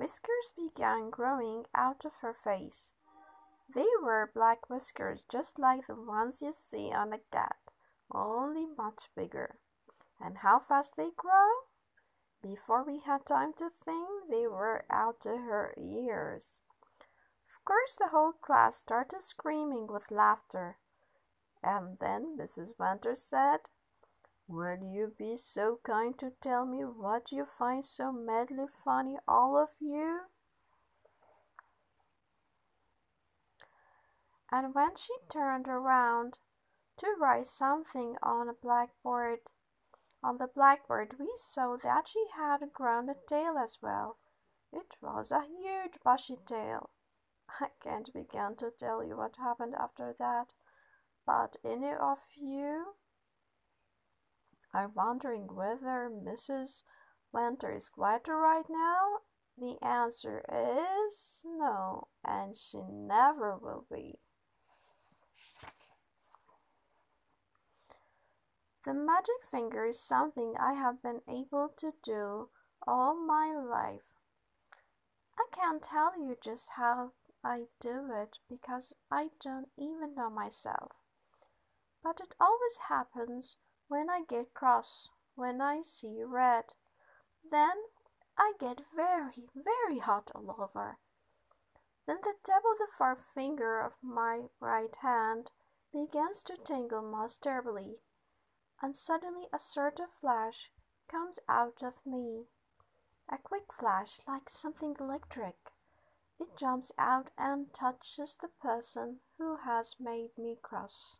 Whiskers began growing out of her face. They were black whiskers just like the ones you see on a cat, only much bigger. And how fast they grow! Before we had time to think, they were out to her ears. Of course, the whole class started screaming with laughter. And then Mrs. Winters said, Will you be so kind to tell me what you find so madly funny, all of you? And when she turned around to write something on a blackboard, on the blackboard we saw that she had grown a tail as well. It was a huge bushy tail. I can't begin to tell you what happened after that, but any of you are wondering whether Mrs. Winter is quite right now, the answer is no, and she never will be. The magic finger is something I have been able to do all my life. I can't tell you just how I do it because I don't even know myself. But it always happens when I get cross, when I see red. Then I get very, very hot all over. Then the tip of the forefinger of my right hand begins to tingle most terribly, and suddenly a sort of flash comes out of me. A quick flash like something electric. It jumps out and touches the person who has made me cross.